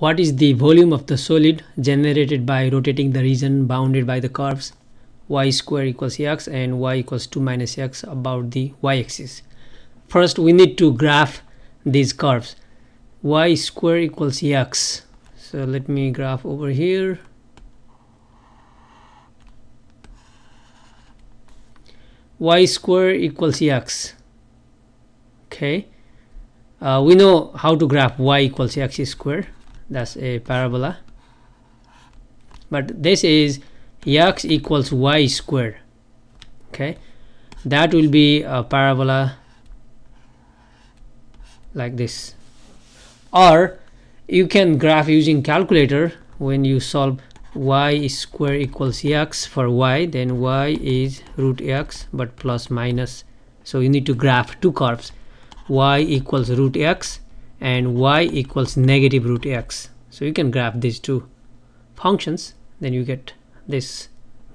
what is the volume of the solid generated by rotating the region bounded by the curves? Y square equals x and y equals 2 minus x about the y-axis first we need to graph these curves. Y square equals x. So let me graph over here. Y square equals x. Okay. Uh, we know how to graph y equals x square that's a parabola. But this is x equals y square okay? That will be a parabola like this. Or you can graph using calculator. When you solve y square equals x for y then y is root x but plus minus. So you need to graph two curves. y equals root x and y equals negative root x. So you can graph these two functions. Then you get this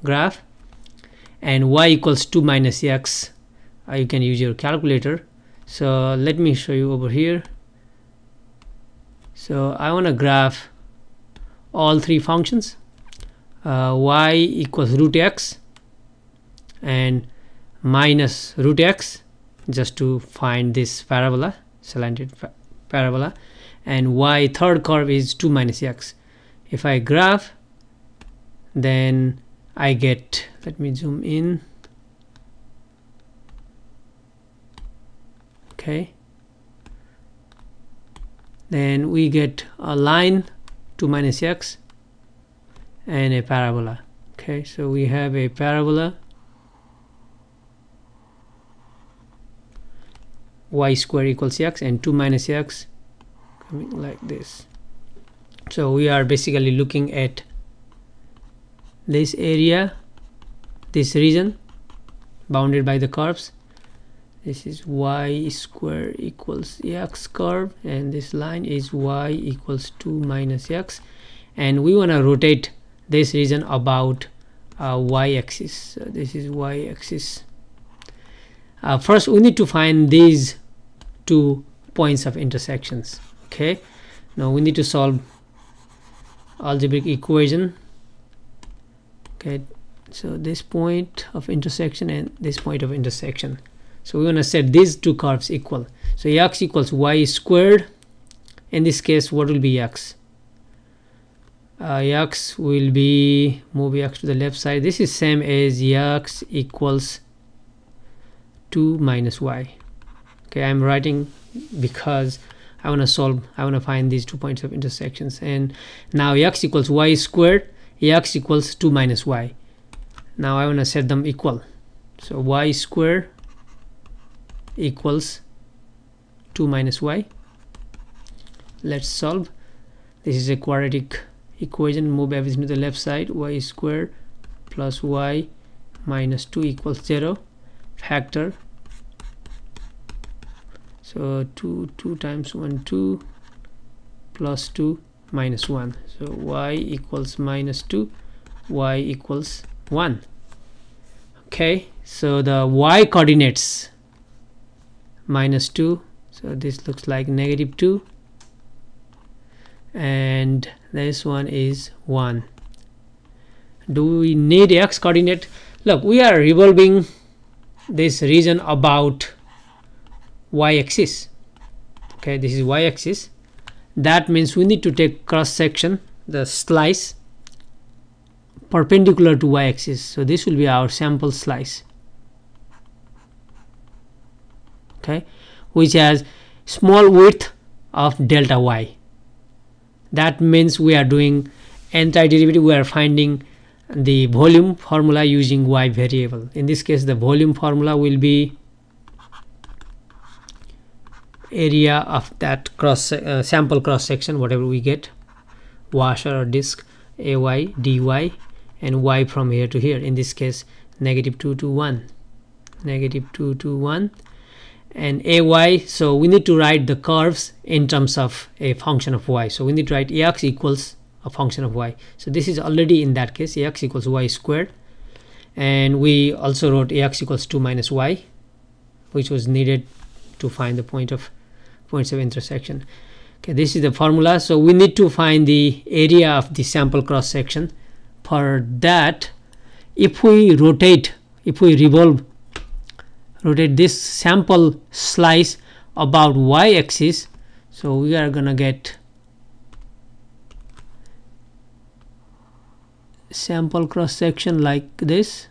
graph. And y equals 2 minus x. Uh, you can use your calculator. So let me show you over here. So I want to graph all three functions. Uh, y equals root x and minus root x just to find this parabola slanted parabola and y third curve is 2 minus x. If I graph then I get let me zoom in. Okay. Then we get a line 2 minus x and a parabola. Okay so we have a parabola y square equals x and 2 minus x coming like this. So we are basically looking at this area this region bounded by the curves. This is y square equals x curve and this line is y equals 2 minus x. And we want to rotate this region about uh, y-axis so this is y-axis uh, first we need to find these two points of intersections okay? Now we need to solve algebraic equation okay? So this point of intersection and this point of intersection. So we want to set these two curves equal. So x equals y squared. In this case what will be x? Uh, x will be move x to the left side. This is same as x equals 2 minus y okay i'm writing because i want to solve i want to find these two points of intersections. And now x equals y squared x equals 2 minus y. Now i want to set them equal. So y squared equals 2 minus y. Let's solve. This is a quadratic equation. Move everything to the left side. Y squared plus y minus 2 equals 0 factor so 2 2 times 1 2 plus 2 minus 1 so y equals minus 2 y equals 1 okay so the y coordinates minus 2 so this looks like negative 2 and this one is 1 do we need x coordinate? Look we are revolving this region about y-axis. Okay this is y-axis. That means we need to take cross section the slice perpendicular to y-axis. So this will be our sample slice. Okay which has small width of delta y. That means we are doing antiderivative we are finding the volume formula using y variable. In this case the volume formula will be area of that cross uh, sample cross section whatever we get washer or disk ay dy and y from here to here. In this case negative 2 to 1 negative 2 to 1 and ay so we need to write the curves in terms of a function of y. So we need to write ax equals a function of y. So this is already in that case ax equals y squared. And we also wrote ax equals 2 minus y which was needed to find the point of points of intersection. Okay this is the formula. So we need to find the area of the sample cross section. For that if we rotate if we revolve rotate this sample slice about y-axis so we are gonna get sample cross section like this.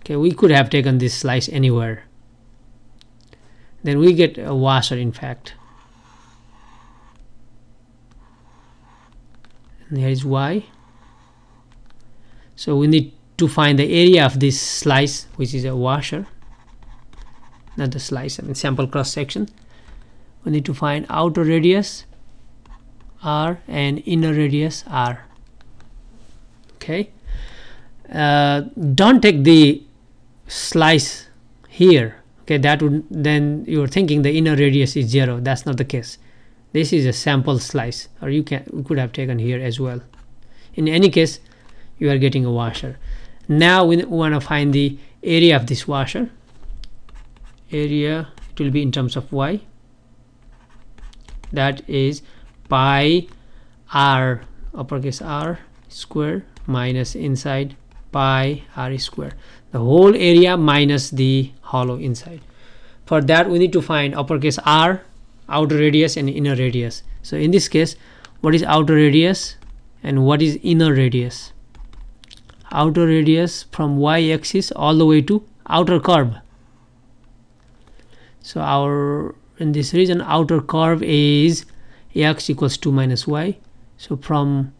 Okay we could have taken this slice anywhere then we get a washer in fact. And here is y so we need to find the area of this slice which is a washer not the slice I mean sample cross section. We need to find outer radius r and inner radius r. Okay? Uh, don't take the slice here okay that would then you're thinking the inner radius is zero. That's not the case. This is a sample slice or you can you could have taken here as well. In any case you are getting a washer. Now we want to find the area of this washer. Area it will be in terms of y. That is pi r uppercase r square minus inside pi r square. The whole area minus the hollow inside. For that we need to find uppercase r outer radius and inner radius. So in this case what is outer radius and what is inner radius? Outer radius from y-axis all the way to outer curve. So our in this region outer curve is x equals 2 minus y. So from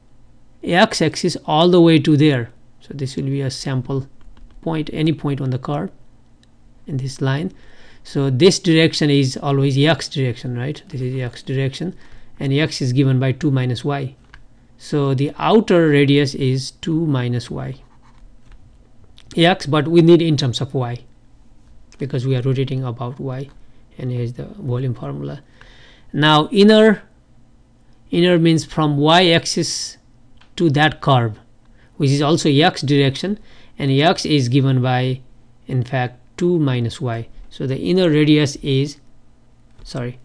x axis all the way to there so this will be a sample point any point on the curve in this line. So this direction is always x direction right? This is x direction and x is given by 2 minus y. So the outer radius is 2 minus y. X but we need in terms of y because we are rotating about y and here's the volume formula. Now inner inner means from y axis to that curve which is also x direction and x is given by in fact 2 minus y. So the inner radius is sorry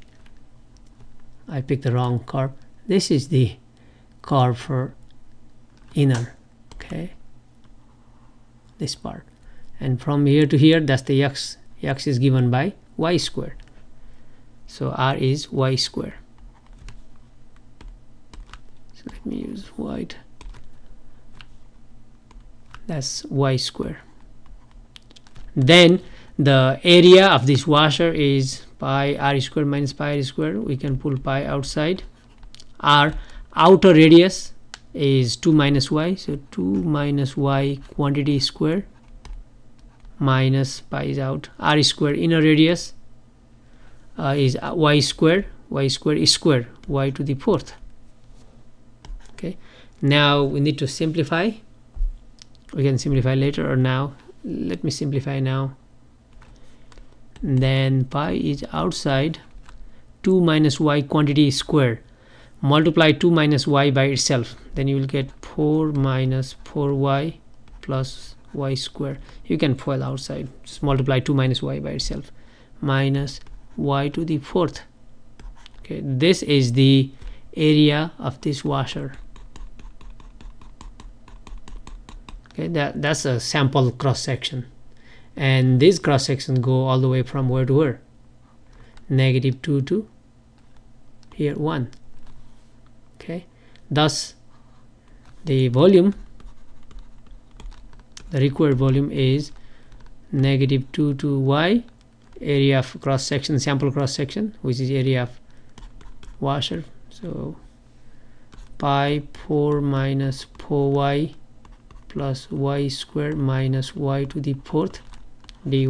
I picked the wrong curve. This is the curve for inner okay? This part. And from here to here that's the x. X is given by y squared. So r is y squared. So let me use white that's y square. Then the area of this washer is pi r square minus pi r square. We can pull pi outside. R outer radius is 2 minus y so 2 minus y quantity square minus pi is out. r square inner radius uh, is y square. Y square is square y to the fourth. Okay. Now we need to simplify we can simplify later or now. Let me simplify now. Then pi is outside 2 minus y quantity square. Multiply 2 minus y by itself. Then you will get 4 minus 4y plus y square. You can FOIL outside. Just multiply 2 minus y by itself. Minus y to the fourth. Okay this is the area of this washer okay that that's a sample cross section and this cross section go all the way from where to where negative 2 to here 1 okay thus the volume the required volume is negative 2 to y area of cross section sample cross section which is area of washer. So pi 4 minus 4y plus y squared minus y to the fourth dy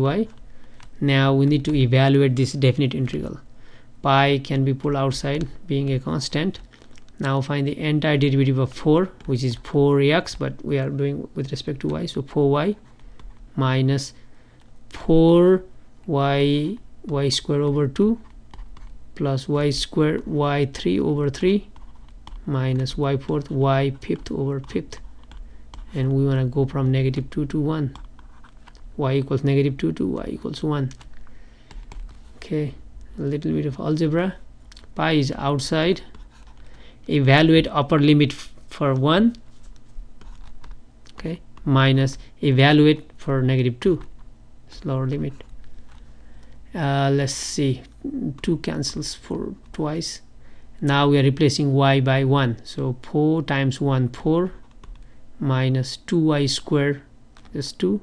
now we need to evaluate this definite integral. Pi can be pulled outside being a constant. Now find the antiderivative of 4 which is 4x but we are doing with respect to y so 4y minus 4 y y square over 2 plus y square y 3 over 3 minus y fourth y fifth over fifth and we want to go from negative 2 to 1 y equals negative 2 to y equals 1 okay a little bit of algebra. Pi is outside. Evaluate upper limit for 1 okay minus evaluate for negative 2 lower limit. Uh, let's see. 2 cancels for twice. Now we are replacing y by 1 so 4 times 1 4 minus 2y square is 2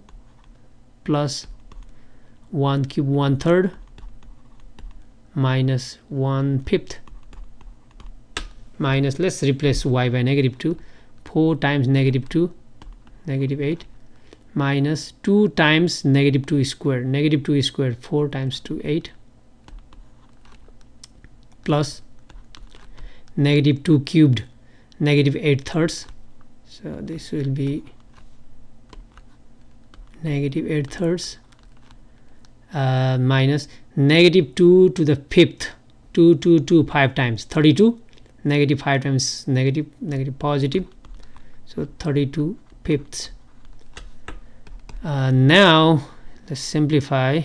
plus 1 cube 1 third minus 1 fifth. Minus let's replace y by negative 2 4 times negative 2 negative 8 minus 2 times negative 2 square negative 2 square 4 times 2 8 plus negative 2 cubed negative 8 thirds so this will be negative 8 thirds uh, minus negative 2 to the fifth 2 2 2 5 times 32 negative 5 times negative negative positive. So 32 fifths. Uh, now let's simplify.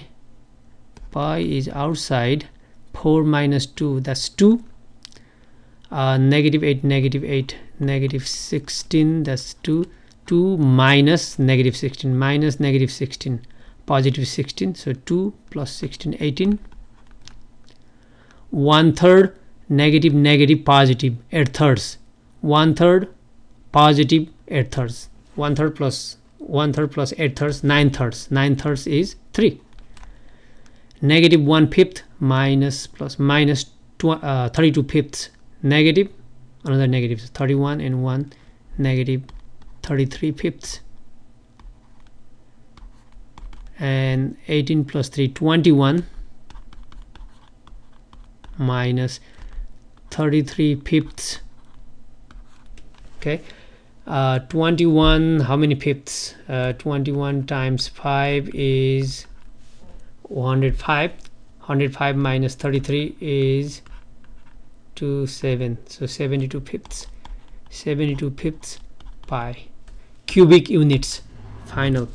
Pi is outside 4 minus 2 that's 2 uh, negative 8 negative 8 negative 16 that's 2 2 minus negative 16 minus negative 16 positive 16 so 2 plus 16 18 one third negative negative positive 8 thirds. One third positive 8 thirds. One third plus one third plus 8 thirds 9 thirds. 9 thirds is 3 negative 1 fifth minus plus minus tw uh, 32 fifths negative another negative so negative 31 and 1 negative 33 fifths. And 18 plus 3 21 minus 33 fifths. Okay uh, 21 how many fifths? Uh, 21 times 5 is 105 105 minus 33 is 2 7 so 72 fifths 72 fifths pi cubic units. Final